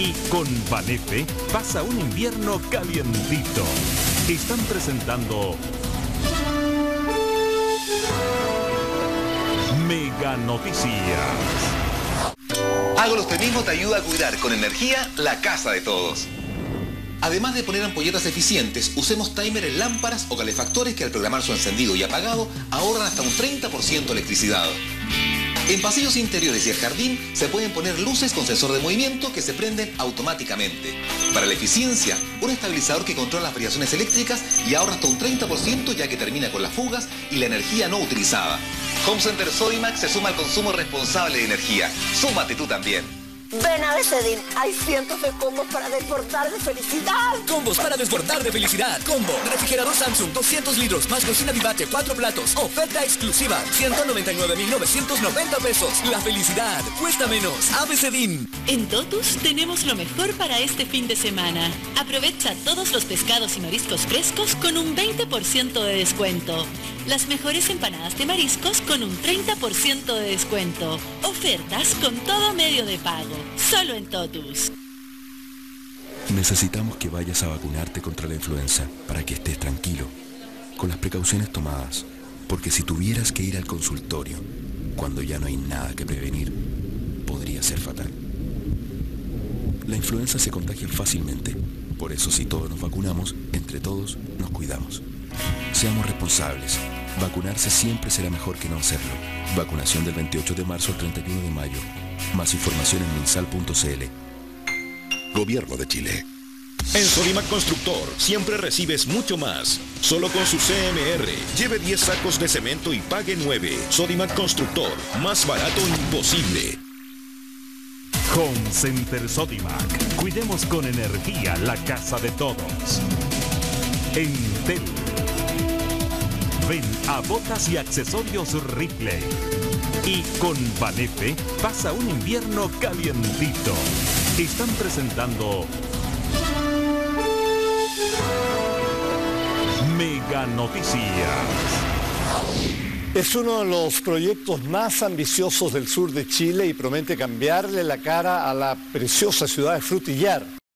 Y con Banefe pasa un invierno calientito. Están presentando Mega Noticias. Agrostemismo te ayuda a cuidar con energía la casa de todos. Además de poner ampolletas eficientes, usemos timer en lámparas o calefactores que al programar su encendido y apagado ahorran hasta un 30% de electricidad. En pasillos interiores y el jardín se pueden poner luces con sensor de movimiento que se prenden automáticamente. Para la eficiencia, un estabilizador que controla las variaciones eléctricas y ahorra hasta un 30% ya que termina con las fugas y la energía no utilizada. Home Center Sodimac se suma al consumo responsable de energía. Súmate tú también. Ven a Becedin, hay cientos de combos para desbordar de felicidad. Combos para desbordar de felicidad. Combo, refrigerador Samsung 200 litros más cocina Vivate 4 platos. Oferta exclusiva, 199.990 pesos. La felicidad cuesta menos. A En Totus tenemos lo mejor para este fin de semana. Aprovecha todos los pescados y mariscos frescos con un 20% de descuento. Las mejores empanadas de mariscos con un 30% de descuento. Ofertas con todo medio de pago. Solo en Totus. Necesitamos que vayas a vacunarte contra la influenza para que estés tranquilo, con las precauciones tomadas, porque si tuvieras que ir al consultorio, cuando ya no hay nada que prevenir, podría ser fatal. La influenza se contagia fácilmente, por eso si todos nos vacunamos, entre todos nos cuidamos. Seamos responsables. Vacunarse siempre será mejor que no hacerlo. Vacunación del 28 de marzo al 31 de mayo. Más información en minsal.cl. Gobierno de Chile. En Sodimac Constructor siempre recibes mucho más. Solo con su CMR. Lleve 10 sacos de cemento y pague 9. Sodimac Constructor. Más barato imposible. Home Center Sodimac. Cuidemos con energía la casa de todos. Entel. Ven a botas y accesorios Ripley. Y con Banefe pasa un invierno calientito. Están presentando Mega Noticias. Es uno de los proyectos más ambiciosos del sur de Chile y promete cambiarle la cara a la preciosa ciudad de Frutillar.